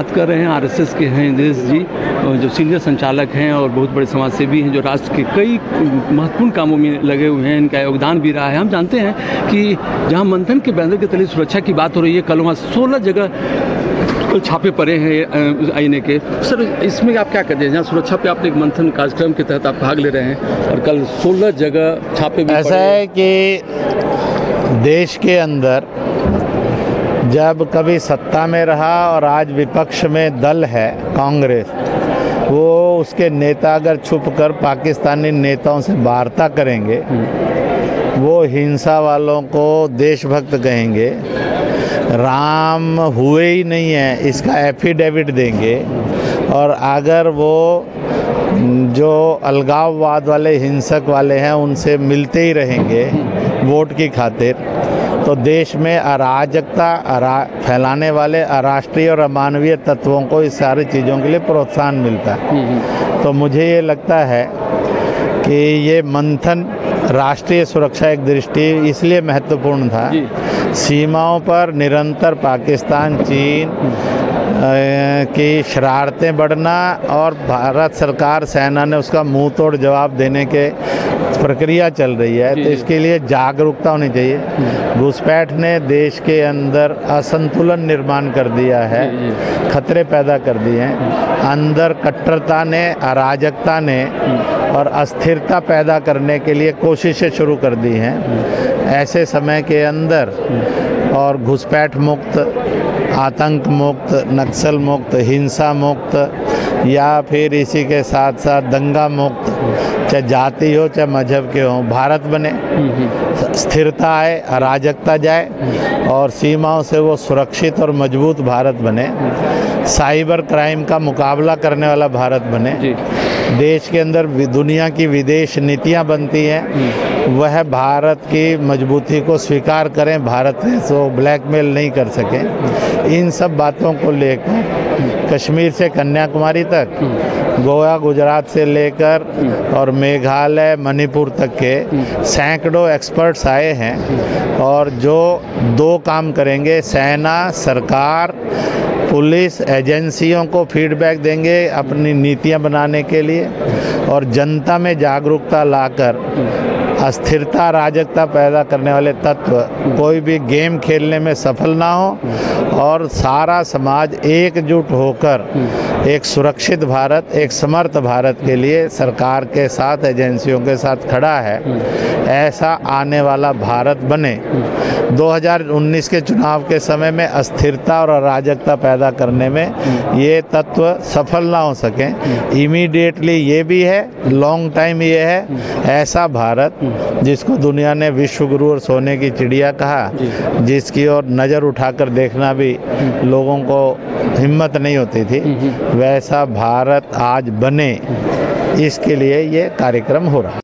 बात कर रहे हैं आरएसएस के हैं इंद्रेश जी जो सीनियर संचालक हैं और बहुत बड़े समाज सेवी हैं जो राष्ट्र के कई महत्वपूर्ण कामों में लगे हुए हैं इनका योगदान भी रहा है। हम जानते हैं कि जहाँ मंथन के बैनर के तले सुरक्षा की बात हो रही है कल वहाँ सोलह जगह छापे पड़े हैं आईने के। सर इसमें आप क्या करते हैं? जहाँ सुरक्षा पे आपने एक मंथन कार्यक्रम के तहत आप भाग ले रहे हैं और कल सोलह जगह छापे भी ऐसा है। कि देश के अंदर जब कभी सत्ता में रहा और आज विपक्ष में दल है, कांग्रेस, वो उसके नेता अगर छुप कर पाकिस्तानी नेताओं से वार्ता करेंगे, वो हिंसा वालों को देशभक्त कहेंगे, राम हुए ही नहीं है, इसका एफिडेविट देंगे और अगर वो जो अलगाववाद वाले हिंसक वाले हैं उनसे मिलते ही रहेंगे वोट की खातिर तो देश में अराजकता अरा फैलाने वाले अराष्ट्रीय और अमानवीय तत्वों को इस सारी चीज़ों के लिए प्रोत्साहन मिलता है। तो मुझे ये लगता है कि ये मंथन राष्ट्रीय सुरक्षा एक दृष्टि इसलिए महत्वपूर्ण था। सीमाओं पर निरंतर पाकिस्तान चीन की शरारतें बढ़ना और भारत सरकार सेना ने उसका मुँह तोड़ जवाब देने के प्रक्रिया चल रही है। तो इसके लिए जागरूकता होनी चाहिए। घुसपैठ ने देश के अंदर असंतुलन निर्माण कर दिया है खतरे पैदा कर दिए हैं। अंदर कट्टरता ने अराजकता ने और अस्थिरता पैदा करने के लिए कोशिशें शुरू कर दी हैं। ऐसे समय के अंदर और घुसपैठ मुक्त आतंक मुक्त नक्सल मुक्त हिंसा मुक्त या फिर इसी के साथ साथ दंगा मुक्त चाहे जाति हो चाहे मज़हब के हो भारत बने। स्थिरता आए अराजकता जाए और सीमाओं से वो सुरक्षित और मज़बूत भारत बने। साइबर क्राइम का मुकाबला करने वाला भारत बने। देश के अंदर दुनिया की विदेश नीतियाँ बनती हैं। वह भारत की मजबूती को स्वीकार करें, भारत से तो ब्लैकमेल नहीं कर सकें। इन सब बातों को लेकर, कश्मीर से कन्याकुमारी तक, गोवा, गुजरात से लेकर, और मेघालय, मणिपुर तक के सैकड़ों एक्सपर्ट्स आए हैं, और जो दो काम करेंगे, सेना, सरकार, पुलिस एजेंसियों को फीडबैक देंगे अपनी नीतियाँ बनाने के लिए, और जनता में जागरूकता लाकर अस्थिरता राजकता पैदा करने वाले तत्व। कोई भी गेम खेलने में सफल ना हो और सारा समाज एकजुट होकर एक सुरक्षित भारत एक समर्थ भारत के लिए सरकार के साथ एजेंसियों के साथ खड़ा है। ऐसा आने वाला भारत बने। 2019 के चुनाव के समय में अस्थिरता और अराजकता पैदा करने में ये तत्व सफल ना हो सकें। इमीडिएटली ये भी है लॉन्ग टाइम ये है। ऐसा भारत जिसको दुनिया ने विश्व गुरु और सोने की चिड़िया कहा जिसकी ओर नज़र उठाकर देखना भी लोगों को हिम्मत नहीं होती थी। वैसा भारत आज बने इसके लिए ये कार्यक्रम हो रहा